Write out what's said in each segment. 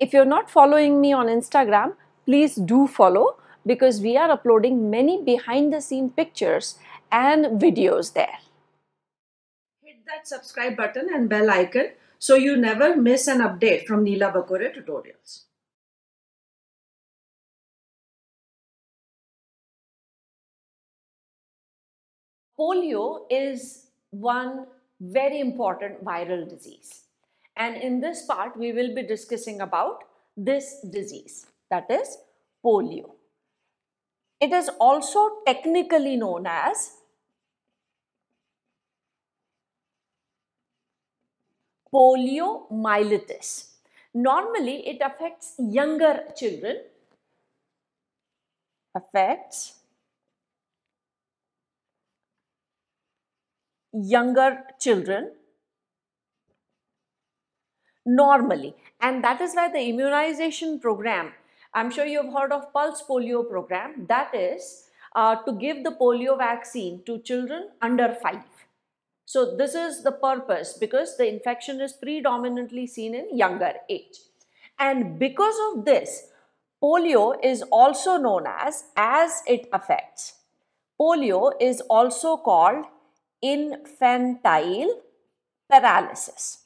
if you're not following me on Instagram, please do follow because we are uploading many behind the scene pictures and videos there. Hit that subscribe button and bell icon so you never miss an update from Neela Bakore tutorials. Polio is one very important viral disease. And in this part, we will be discussing about this disease, that is polio. It is also technically known as poliomyelitis. Normally, it affects younger children, affects younger children normally. And that is why the immunization program i'm sure you've heard of pulse polio program. That is uh, to give the polio vaccine to children under 5 so this is the purpose because the infection is predominantly seen in younger age. And because of this polio is also known as as it affects. Polio is also called infantile paralysis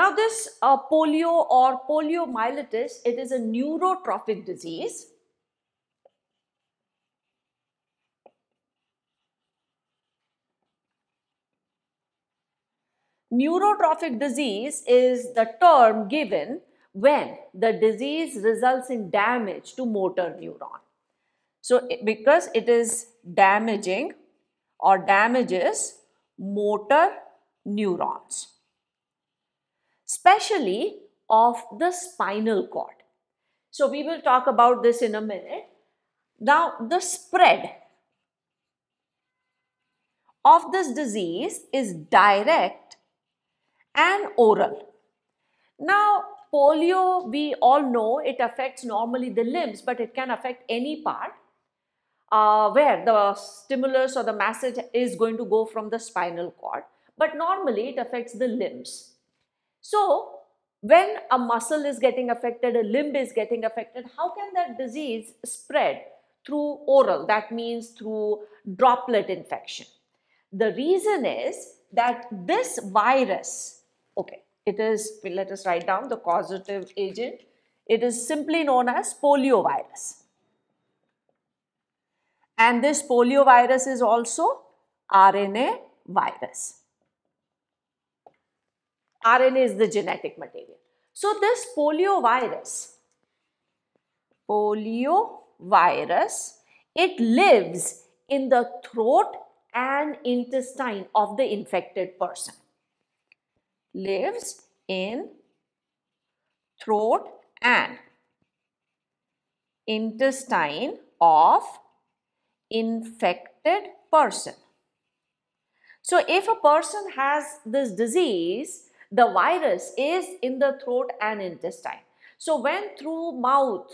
Now this uh, polio or poliomyelitis, it is a neurotrophic disease. Neurotrophic disease is the term given when the disease results in damage to motor neuron. So because it is damaging or damages motor neurons especially of the spinal cord. So we will talk about this in a minute. Now the spread of this disease is direct and oral. Now polio we all know it affects normally the limbs but it can affect any part uh, where the stimulus or the message is going to go from the spinal cord but normally it affects the limbs. So, when a muscle is getting affected, a limb is getting affected, how can that disease spread through oral? That means through droplet infection. The reason is that this virus, okay, it is, let us write down the causative agent. It is simply known as poliovirus. And this poliovirus is also RNA virus. RNA is the genetic material. So this polio virus, polio virus, it lives in the throat and intestine of the infected person. Lives in throat and intestine of infected person. So if a person has this disease, the virus is in the throat and intestine. So when through mouth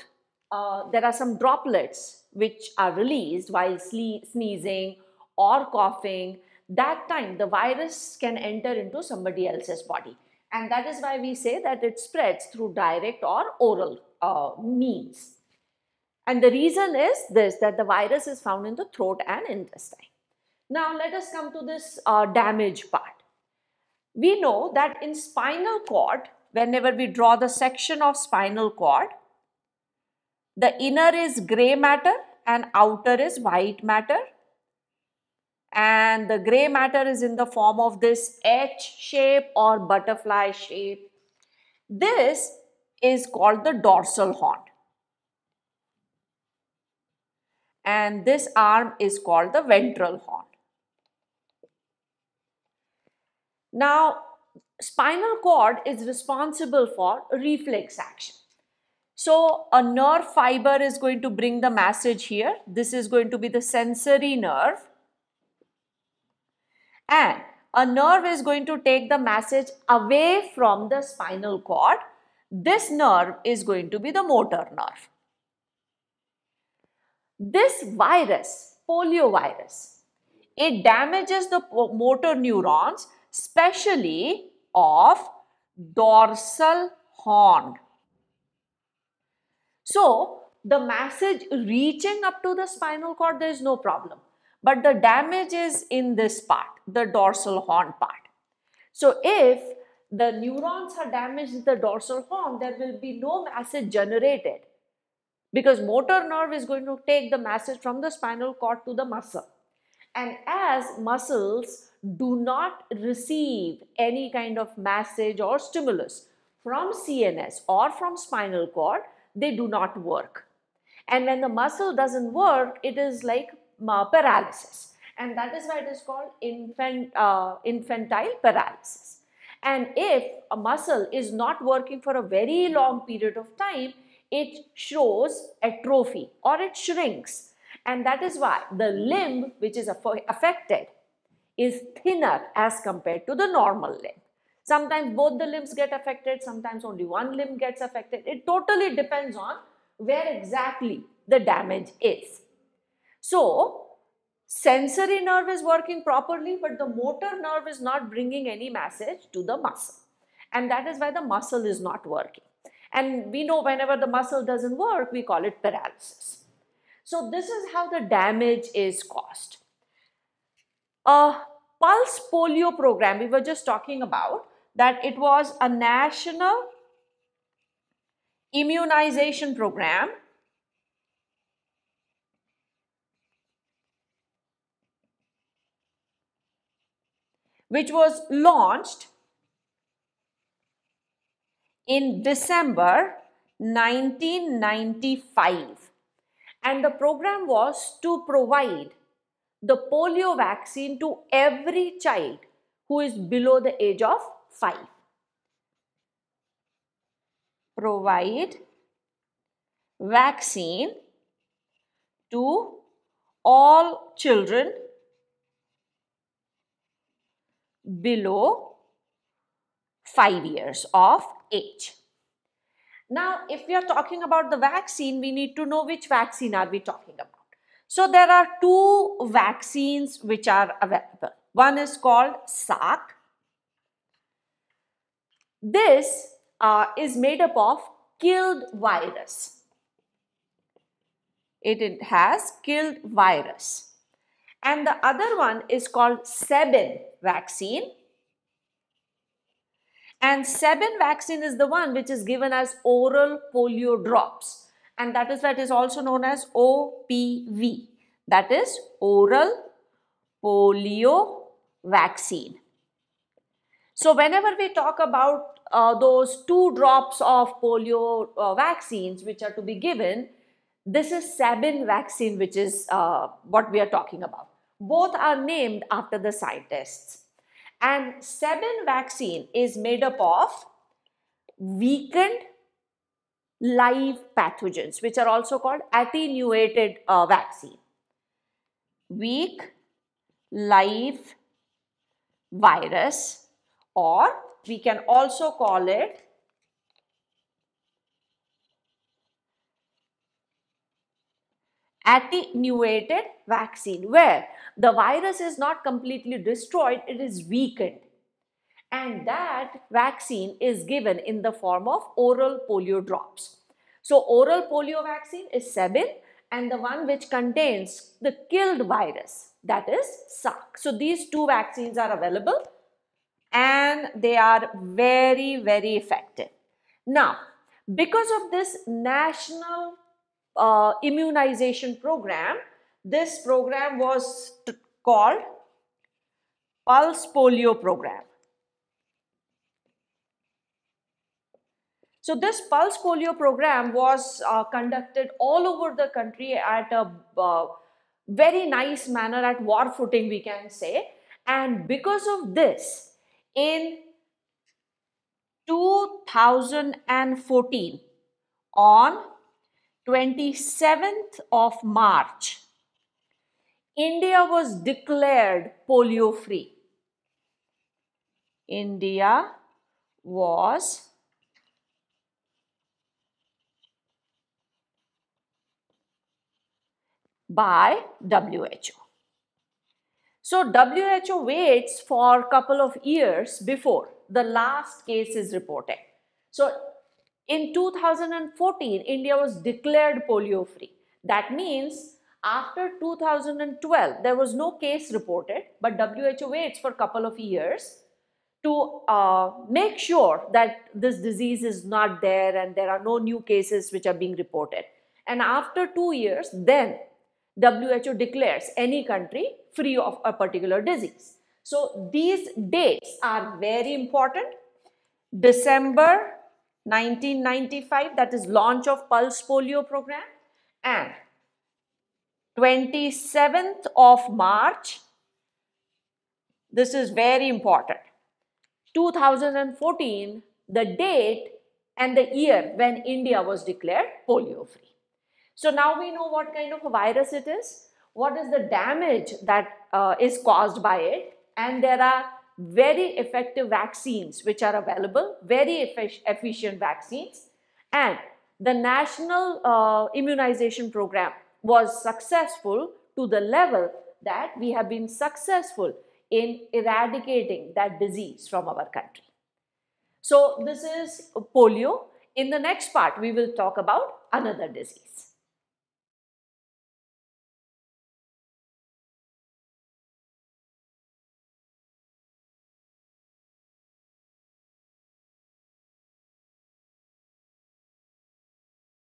uh, there are some droplets which are released while sneezing or coughing, that time the virus can enter into somebody else's body. And that is why we say that it spreads through direct or oral uh, means. And the reason is this, that the virus is found in the throat and intestine. Now let us come to this uh, damage part we know that in spinal cord, whenever we draw the section of spinal cord, the inner is gray matter and outer is white matter. And the gray matter is in the form of this H shape or butterfly shape. This is called the dorsal horn. And this arm is called the ventral horn. Now, spinal cord is responsible for reflex action. So, a nerve fiber is going to bring the message here. This is going to be the sensory nerve. And a nerve is going to take the message away from the spinal cord. This nerve is going to be the motor nerve. This virus, poliovirus, it damages the motor neurons especially of dorsal horn. So, the message reaching up to the spinal cord, there is no problem. But the damage is in this part, the dorsal horn part. So, if the neurons are damaged in the dorsal horn, there will be no message generated because motor nerve is going to take the message from the spinal cord to the muscle. And as muscles do not receive any kind of message or stimulus from CNS or from spinal cord, they do not work. And when the muscle doesn't work, it is like uh, paralysis. And that is why it is called infant, uh, infantile paralysis. And if a muscle is not working for a very long period of time, it shows atrophy or it shrinks. And that is why the limb which is affected is thinner as compared to the normal limb. Sometimes both the limbs get affected, sometimes only one limb gets affected. It totally depends on where exactly the damage is. So, sensory nerve is working properly, but the motor nerve is not bringing any message to the muscle. And that is why the muscle is not working. And we know whenever the muscle doesn't work, we call it paralysis. So, this is how the damage is caused. A pulse polio program we were just talking about that it was a national immunization program. Which was launched in December 1995 and the program was to provide the polio vaccine to every child who is below the age of 5. Provide vaccine to all children below 5 years of age. Now, if we are talking about the vaccine, we need to know which vaccine are we talking about. So there are two vaccines which are available. One is called Salk. This uh, is made up of killed virus. It, it has killed virus. And the other one is called Sabin vaccine. And Sabin vaccine is the one which is given as oral polio drops and that is that is also known as OPV that is oral polio vaccine. So whenever we talk about uh, those two drops of polio uh, vaccines which are to be given, this is Sabin vaccine which is uh, what we are talking about. Both are named after the scientists. And Sabin vaccine is made up of weakened live pathogens, which are also called attenuated uh, vaccine. Weak live virus or we can also call it attenuated vaccine where the virus is not completely destroyed, it is weakened and that vaccine is given in the form of oral polio drops. So oral polio vaccine is Sabin and the one which contains the killed virus that is Salk. So these two vaccines are available and they are very very effective. Now because of this national uh, immunization program, this program was called Pulse Polio Program. So this pulse polio program was uh, conducted all over the country at a uh, very nice manner at war footing we can say and because of this in 2014 on 27th of March India was declared polio free. India was by WHO. So WHO waits for a couple of years before the last case is reported. So in 2014, India was declared polio free. That means after 2012, there was no case reported, but WHO waits for a couple of years to uh, make sure that this disease is not there and there are no new cases which are being reported. And after two years, then WHO declares any country free of a particular disease. So these dates are very important. December 1995, that is launch of Pulse Polio program and 27th of March, this is very important, 2014, the date and the year when India was declared polio free. So now we know what kind of a virus it is, what is the damage that uh, is caused by it, and there are very effective vaccines which are available, very efficient vaccines, and the national uh, immunization program was successful to the level that we have been successful in eradicating that disease from our country. So this is polio. In the next part, we will talk about another disease.